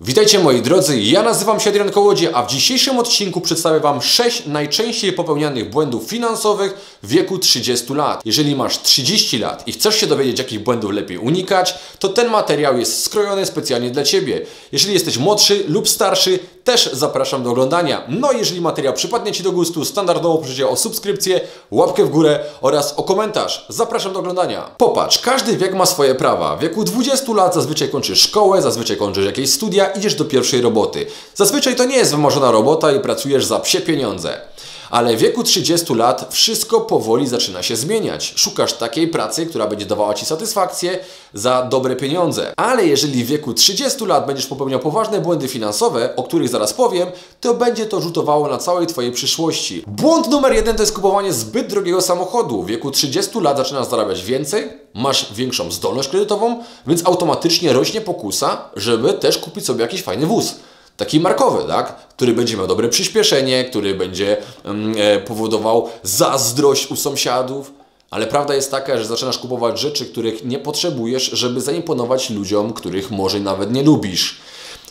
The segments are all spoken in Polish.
Witajcie moi drodzy, ja nazywam się Adrian Kołodzie, a w dzisiejszym odcinku przedstawię Wam 6 najczęściej popełnianych błędów finansowych w wieku 30 lat. Jeżeli masz 30 lat i chcesz się dowiedzieć, jakich błędów lepiej unikać, to ten materiał jest skrojony specjalnie dla Ciebie. Jeżeli jesteś młodszy lub starszy, też zapraszam do oglądania. No jeżeli materiał przypadnie Ci do gustu, standardowo proszę o subskrypcję, łapkę w górę oraz o komentarz. Zapraszam do oglądania. Popatrz, każdy wiek ma swoje prawa. W wieku 20 lat zazwyczaj kończysz szkołę, zazwyczaj kończysz jakieś studia, idziesz do pierwszej roboty. Zazwyczaj to nie jest wymarzona robota i pracujesz za psie pieniądze. Ale w wieku 30 lat wszystko powoli zaczyna się zmieniać. Szukasz takiej pracy, która będzie dawała Ci satysfakcję za dobre pieniądze. Ale jeżeli w wieku 30 lat będziesz popełniał poważne błędy finansowe, o których zaraz powiem, to będzie to rzutowało na całej Twojej przyszłości. Błąd numer jeden to jest kupowanie zbyt drogiego samochodu. W wieku 30 lat zaczynasz zarabiać więcej, masz większą zdolność kredytową, więc automatycznie rośnie pokusa, żeby też kupić sobie jakiś fajny wóz taki markowy, tak? który będzie miał dobre przyspieszenie, który będzie mm, e, powodował zazdrość u sąsiadów. Ale prawda jest taka, że zaczynasz kupować rzeczy, których nie potrzebujesz, żeby zaimponować ludziom, których może nawet nie lubisz.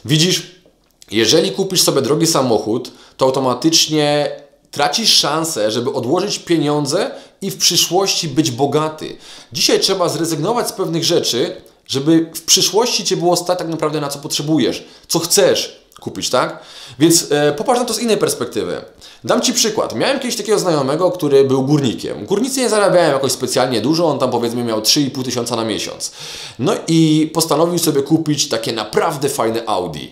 Widzisz, jeżeli kupisz sobie drogi samochód, to automatycznie tracisz szansę, żeby odłożyć pieniądze i w przyszłości być bogaty. Dzisiaj trzeba zrezygnować z pewnych rzeczy, żeby w przyszłości Cię było stać tak naprawdę na co potrzebujesz, co chcesz, kupić, tak? Więc e, popatrz na to z innej perspektywy. Dam Ci przykład. Miałem kiedyś takiego znajomego, który był górnikiem. Górnicy nie zarabiają jakoś specjalnie dużo, on tam powiedzmy miał 3,5 tysiąca na miesiąc. No i postanowił sobie kupić takie naprawdę fajne Audi.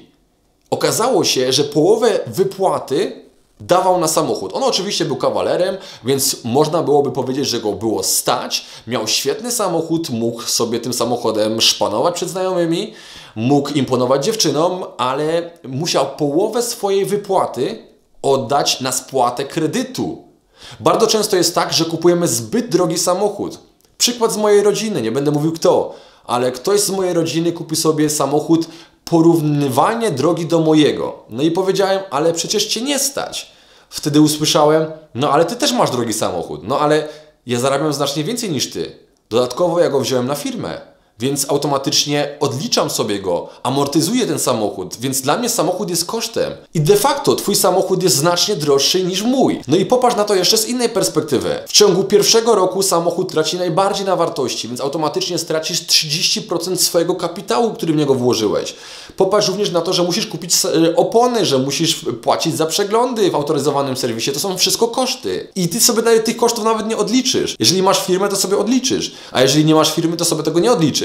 Okazało się, że połowę wypłaty dawał na samochód. On oczywiście był kawalerem, więc można byłoby powiedzieć, że go było stać. Miał świetny samochód, mógł sobie tym samochodem szpanować przed znajomymi, mógł imponować dziewczynom, ale musiał połowę swojej wypłaty oddać na spłatę kredytu. Bardzo często jest tak, że kupujemy zbyt drogi samochód. Przykład z mojej rodziny, nie będę mówił kto, ale ktoś z mojej rodziny kupi sobie samochód porównywalnie drogi do mojego. No i powiedziałem, ale przecież cię nie stać. Wtedy usłyszałem, no ale ty też masz drogi samochód. No ale ja zarabiam znacznie więcej niż ty. Dodatkowo ja go wziąłem na firmę więc automatycznie odliczam sobie go, amortyzuję ten samochód, więc dla mnie samochód jest kosztem. I de facto Twój samochód jest znacznie droższy niż mój. No i popatrz na to jeszcze z innej perspektywy. W ciągu pierwszego roku samochód traci najbardziej na wartości, więc automatycznie stracisz 30% swojego kapitału, który w niego włożyłeś. Popatrz również na to, że musisz kupić e, opony, że musisz płacić za przeglądy w autoryzowanym serwisie. To są wszystko koszty. I Ty sobie tych kosztów nawet nie odliczysz. Jeżeli masz firmę, to sobie odliczysz. A jeżeli nie masz firmy, to sobie tego nie odliczysz.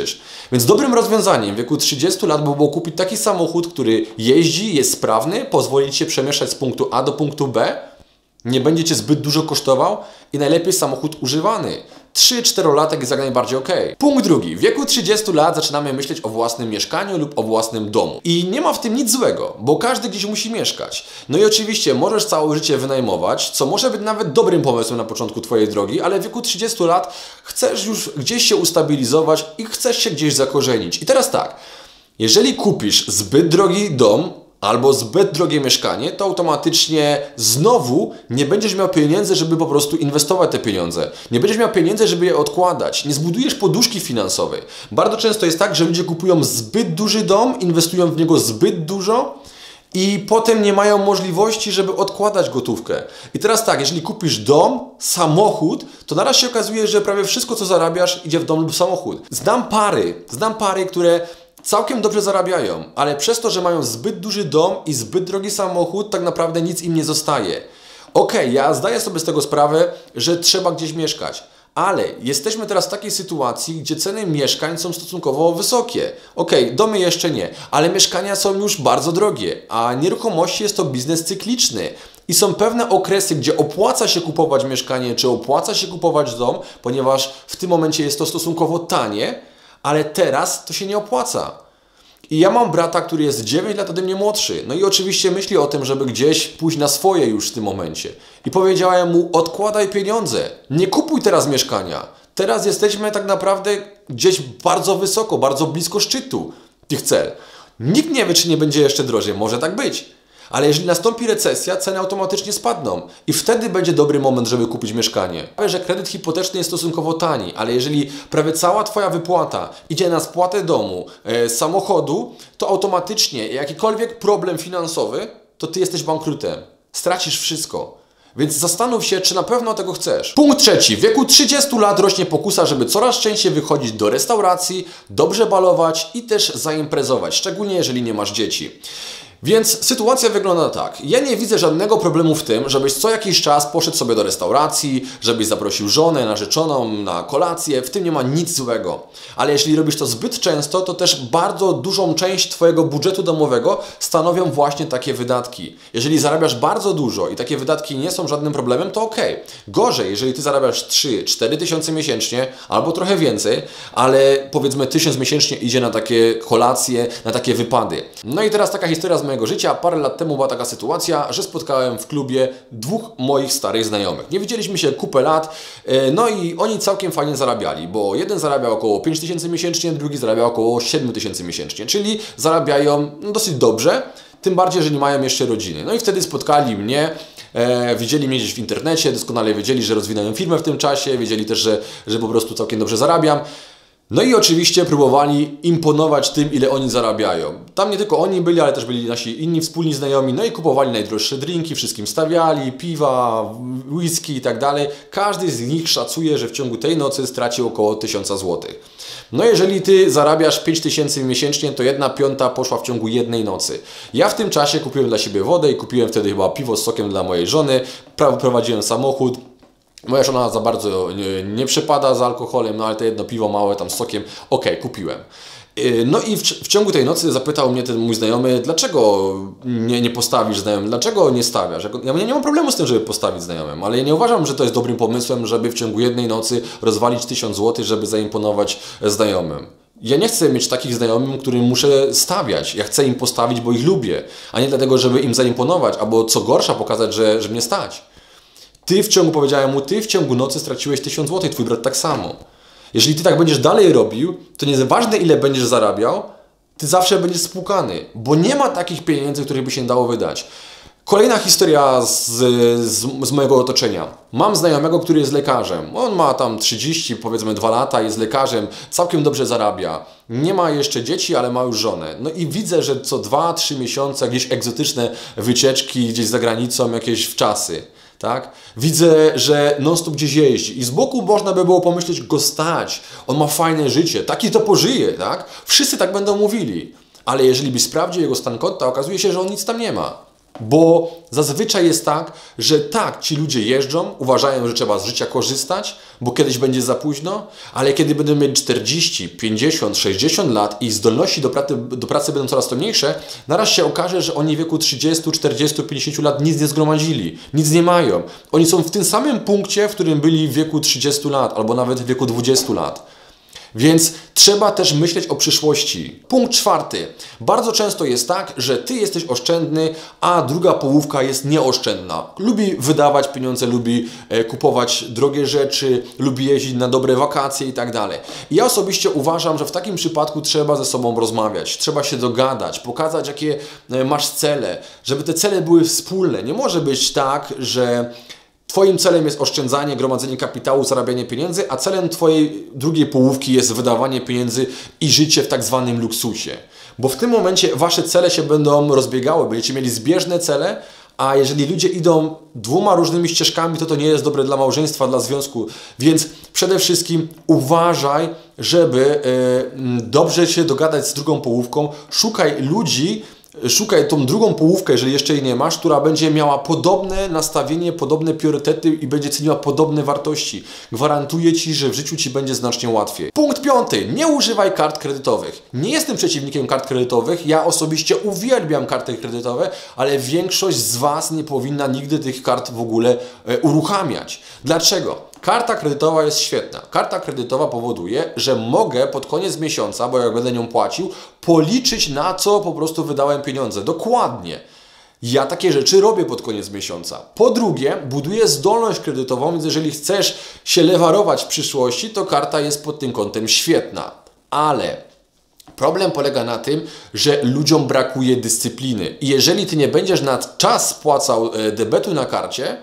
Więc dobrym rozwiązaniem w wieku 30 lat by było kupić taki samochód, który jeździ, jest sprawny, pozwoli Ci się przemieszczać z punktu A do punktu B, nie będzie Cię zbyt dużo kosztował i najlepiej samochód używany. 3-4 latek jest jak najbardziej ok. Punkt drugi. W wieku 30 lat zaczynamy myśleć o własnym mieszkaniu lub o własnym domu. I nie ma w tym nic złego, bo każdy gdzieś musi mieszkać. No i oczywiście możesz całe życie wynajmować, co może być nawet dobrym pomysłem na początku Twojej drogi, ale w wieku 30 lat chcesz już gdzieś się ustabilizować i chcesz się gdzieś zakorzenić. I teraz tak, jeżeli kupisz zbyt drogi dom, albo zbyt drogie mieszkanie, to automatycznie znowu nie będziesz miał pieniędzy, żeby po prostu inwestować te pieniądze. Nie będziesz miał pieniędzy, żeby je odkładać. Nie zbudujesz poduszki finansowej. Bardzo często jest tak, że ludzie kupują zbyt duży dom, inwestują w niego zbyt dużo i potem nie mają możliwości, żeby odkładać gotówkę. I teraz tak, jeżeli kupisz dom, samochód, to naraz się okazuje, że prawie wszystko, co zarabiasz, idzie w dom lub samochód. Znam pary, znam pary, które całkiem dobrze zarabiają, ale przez to, że mają zbyt duży dom i zbyt drogi samochód, tak naprawdę nic im nie zostaje. Okej, okay, ja zdaję sobie z tego sprawę, że trzeba gdzieś mieszkać. Ale jesteśmy teraz w takiej sytuacji, gdzie ceny mieszkań są stosunkowo wysokie. Okej, okay, domy jeszcze nie, ale mieszkania są już bardzo drogie, a nieruchomości jest to biznes cykliczny. I są pewne okresy, gdzie opłaca się kupować mieszkanie, czy opłaca się kupować dom, ponieważ w tym momencie jest to stosunkowo tanie, ale teraz to się nie opłaca. I ja mam brata, który jest 9 lat ode mnie młodszy. No i oczywiście myśli o tym, żeby gdzieś pójść na swoje już w tym momencie. I powiedziałem mu: odkładaj pieniądze, nie kupuj teraz mieszkania. Teraz jesteśmy tak naprawdę gdzieś bardzo wysoko, bardzo blisko szczytu tych cel. Nikt nie wie, czy nie będzie jeszcze drożej. Może tak być. Ale jeżeli nastąpi recesja, ceny automatycznie spadną i wtedy będzie dobry moment, żeby kupić mieszkanie. Wiem, że kredyt hipoteczny jest stosunkowo tani, ale jeżeli prawie cała Twoja wypłata idzie na spłatę domu, e, samochodu, to automatycznie jakikolwiek problem finansowy, to Ty jesteś bankrutem. Stracisz wszystko. Więc zastanów się, czy na pewno tego chcesz. Punkt trzeci. W wieku 30 lat rośnie pokusa, żeby coraz częściej wychodzić do restauracji, dobrze balować i też zaimprezować, szczególnie jeżeli nie masz dzieci. Więc sytuacja wygląda tak. Ja nie widzę żadnego problemu w tym, żebyś co jakiś czas poszedł sobie do restauracji, żebyś zaprosił żonę, narzeczoną na kolację. W tym nie ma nic złego. Ale jeśli robisz to zbyt często, to też bardzo dużą część Twojego budżetu domowego stanowią właśnie takie wydatki. Jeżeli zarabiasz bardzo dużo i takie wydatki nie są żadnym problemem, to ok. Gorzej, jeżeli Ty zarabiasz 3-4 tysiące miesięcznie albo trochę więcej, ale powiedzmy tysiąc miesięcznie idzie na takie kolacje, na takie wypady. No i teraz taka historia z mojego życia. Parę lat temu była taka sytuacja, że spotkałem w klubie dwóch moich starych znajomych. Nie widzieliśmy się kupę lat, e, no i oni całkiem fajnie zarabiali, bo jeden zarabiał około 5 tysięcy miesięcznie, drugi zarabiał około 7 tysięcy miesięcznie, czyli zarabiają dosyć dobrze, tym bardziej, że nie mają jeszcze rodziny. No i wtedy spotkali mnie, E, widzieli mnie gdzieś w internecie, doskonale wiedzieli, że rozwinąłem firmę w tym czasie, wiedzieli też, że, że po prostu całkiem dobrze zarabiam. No i oczywiście próbowali imponować tym, ile oni zarabiają. Tam nie tylko oni byli, ale też byli nasi inni wspólni znajomi, no i kupowali najdroższe drinki, wszystkim stawiali, piwa, whisky i tak dalej. Każdy z nich szacuje, że w ciągu tej nocy stracił około 1000 zł. No jeżeli Ty zarabiasz 5000 miesięcznie, to jedna piąta poszła w ciągu jednej nocy. Ja w tym czasie kupiłem dla siebie wodę i kupiłem wtedy chyba piwo z sokiem dla mojej żony, prowadziłem samochód, Moja żona za bardzo nie, nie przypada z alkoholem, no ale to jedno piwo małe tam z sokiem, ok, kupiłem. Y, no i w, w, ciągu tej nocy zapytał mnie ten mój znajomy, dlaczego nie, nie postawisz znajomym, dlaczego nie stawiasz? Ja, ja nie mam problemu z tym, żeby postawić znajomym, ale ja nie uważam, że to jest dobrym pomysłem, żeby w ciągu jednej nocy rozwalić tysiąc złotych, żeby zaimponować znajomym. Ja nie chcę mieć takich znajomych, którym muszę stawiać. Ja chcę im postawić, bo ich lubię, a nie dlatego, żeby im zaimponować, albo co gorsza pokazać, że, że mnie stać. Ty w ciągu, powiedziałem mu, ty w ciągu nocy straciłeś 1000 zł, twój brat tak samo. Jeżeli ty tak będziesz dalej robił, to nieważne ile będziesz zarabiał, ty zawsze będziesz spłukany, bo nie ma takich pieniędzy, których by się dało wydać. Kolejna historia z, z, z, mojego otoczenia. Mam znajomego, który jest lekarzem. On ma tam 30, powiedzmy 2 lata, jest lekarzem, całkiem dobrze zarabia. Nie ma jeszcze dzieci, ale ma już żonę. No i widzę, że co 2-3 miesiące jakieś egzotyczne wycieczki gdzieś za granicą, jakieś w czasy tak? Widzę, że non-stop gdzieś jeździ i z boku można by było pomyśleć, go stać, on ma fajne życie, taki to pożyje, tak? Wszyscy tak będą mówili. Ale jeżeli by sprawdził jego stan konta, okazuje się, że on nic tam nie ma. Bo zazwyczaj jest tak, że tak, ci ludzie jeżdżą, uważają, że trzeba z życia korzystać, bo kiedyś będzie za późno, ale kiedy będą mieć 40, 50, 60 lat i zdolności do pracy, do pracy będą coraz to mniejsze, naraz się okaże, że oni w wieku 30, 40, 50 lat nic nie zgromadzili, nic nie mają. Oni są w tym samym punkcie, w którym byli w wieku 30 lat albo nawet w wieku 20 lat. Więc trzeba też myśleć o przyszłości. Punkt czwarty. Bardzo często jest tak, że ty jesteś oszczędny, a druga połówka jest nieoszczędna. Lubi wydawać pieniądze, lubi e, kupować drogie rzeczy, lubi jeździć na dobre wakacje i tak dalej. Ja osobiście uważam, że w takim przypadku trzeba ze sobą rozmawiać, trzeba się dogadać, pokazać jakie e, masz cele, żeby te cele były wspólne. Nie może być tak, że Twoim celem jest oszczędzanie, gromadzenie kapitału, zarabianie pieniędzy, a celem Twojej drugiej połówki jest wydawanie pieniędzy i życie w tak zwanym luksusie. Bo w tym momencie Wasze cele się będą rozbiegały, będziecie mieli zbieżne cele, a jeżeli ludzie idą dwoma różnymi ścieżkami, to to nie jest dobre dla małżeństwa, dla związku. Więc przede wszystkim uważaj, żeby e, dobrze się dogadać z drugą połówką. Szukaj ludzi, szukaj tą drugą połówkę, jeżeli jeszcze jej nie masz, która będzie miała podobne nastawienie, podobne priorytety i będzie ceniła podobne wartości. Gwarantuję Ci, że w życiu Ci będzie znacznie łatwiej. Punkt piąty. Nie używaj kart kredytowych. Nie jestem przeciwnikiem kart kredytowych. Ja osobiście uwielbiam karty kredytowe, ale większość z Was nie powinna nigdy tych kart w ogóle e, uruchamiać. Dlaczego? Karta kredytowa jest świetna. Karta kredytowa powoduje, że mogę pod koniec miesiąca, bo jak będę nią płacił, policzyć na co po prostu wydałem pieniądze. Dokładnie. Ja takie rzeczy robię pod koniec miesiąca. Po drugie, buduję zdolność kredytową, więc jeżeli chcesz się lewarować w przyszłości, to karta jest pod tym kątem świetna. Ale Problem polega na tym, że ludziom brakuje dyscypliny. I jeżeli ty nie będziesz na czas spłacał e, debetu na karcie,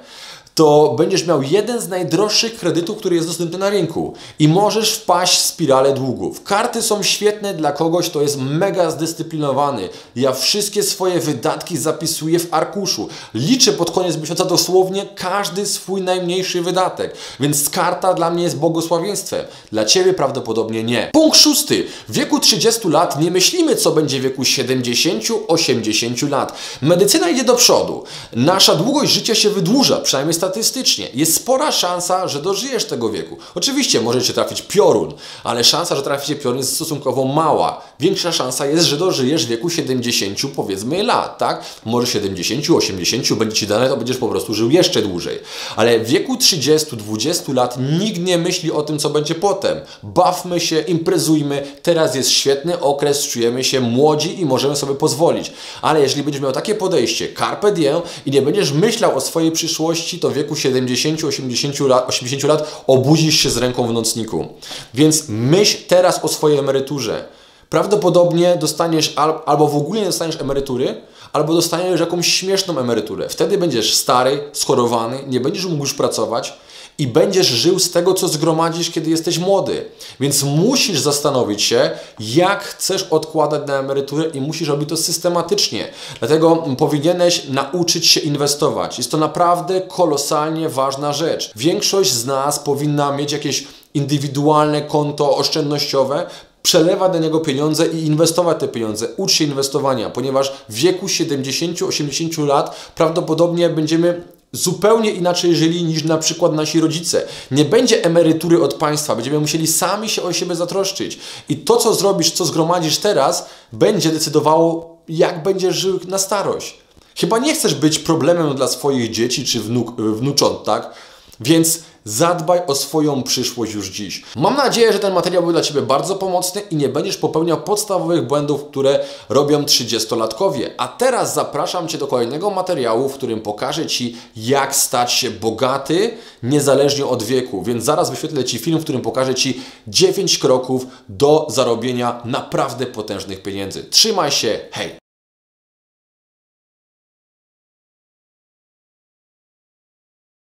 to będziesz miał jeden z najdroższych kredytów, który jest dostępny na rynku i możesz wpaść w spiralę długów. Karty są świetne dla kogoś, kto jest mega zdyscyplinowany. Ja wszystkie swoje wydatki zapisuję w arkuszu. Liczę pod koniec miesiąca dosłownie każdy swój najmniejszy wydatek. Więc karta dla mnie jest błogosławieństwem. Dla Ciebie prawdopodobnie nie. Punkt szósty. W wieku 30 lat nie myślimy, co będzie w wieku 70-80 lat. Medycyna idzie do przodu. Nasza długość życia się wydłuża, przynajmniej statystycznie. Jest spora szansa, że dożyjesz tego wieku. Oczywiście może Cię trafić piorun, ale szansa, że trafi Cię piorun jest stosunkowo mała. Większa szansa jest, że dożyjesz wieku 70 powiedzmy lat, tak? Może 70, 80 będzie Ci dane, to będziesz po prostu żył jeszcze dłużej. Ale w wieku 30, 20 lat nikt nie myśli o tym, co będzie potem. Bawmy się, imprezujmy. Teraz jest świetny okres, czujemy się młodzi i możemy sobie pozwolić. Ale jeżeli będziesz miał takie podejście, carpe diem i nie będziesz myślał o swojej przyszłości, to wieku 70-80 lat, 80 lat obudzisz się z ręką w nocniku. Więc myśl teraz o swojej emeryturze. Prawdopodobnie dostaniesz al albo w ogóle nie dostaniesz emerytury, albo dostaniesz jakąś śmieszną emeryturę. Wtedy będziesz stary, schorowany, nie będziesz mógł już pracować i będziesz żył z tego, co zgromadzisz, kiedy jesteś młody. Więc musisz zastanowić się, jak chcesz odkładać na emeryturę i musisz robić to systematycznie. Dlatego powinieneś nauczyć się inwestować. Jest to naprawdę kolosalnie ważna rzecz. Większość z nas powinna mieć jakieś indywidualne konto oszczędnościowe, przelewać na niego pieniądze i inwestować te pieniądze. Ucz się inwestowania, ponieważ w wieku 70-80 lat prawdopodobnie będziemy zupełnie inaczej żyli niż na przykład nasi rodzice. Nie będzie emerytury od państwa, będziemy musieli sami się o siebie zatroszczyć. I to, co zrobisz, co zgromadzisz teraz, będzie decydowało, jak będziesz żył na starość. Chyba nie chcesz być problemem dla swoich dzieci czy wnuk, wnucząt, tak? Więc zadbaj o swoją przyszłość już dziś. Mam nadzieję, że ten materiał był dla Ciebie bardzo pomocny i nie będziesz popełniał podstawowych błędów, które robią 30-latkowie. A teraz zapraszam Cię do kolejnego materiału, w którym pokażę Ci, jak stać się bogaty niezależnie od wieku. Więc zaraz wyświetlę Ci film, w którym pokażę Ci 9 kroków do zarobienia naprawdę potężnych pieniędzy. Trzymaj się, hej!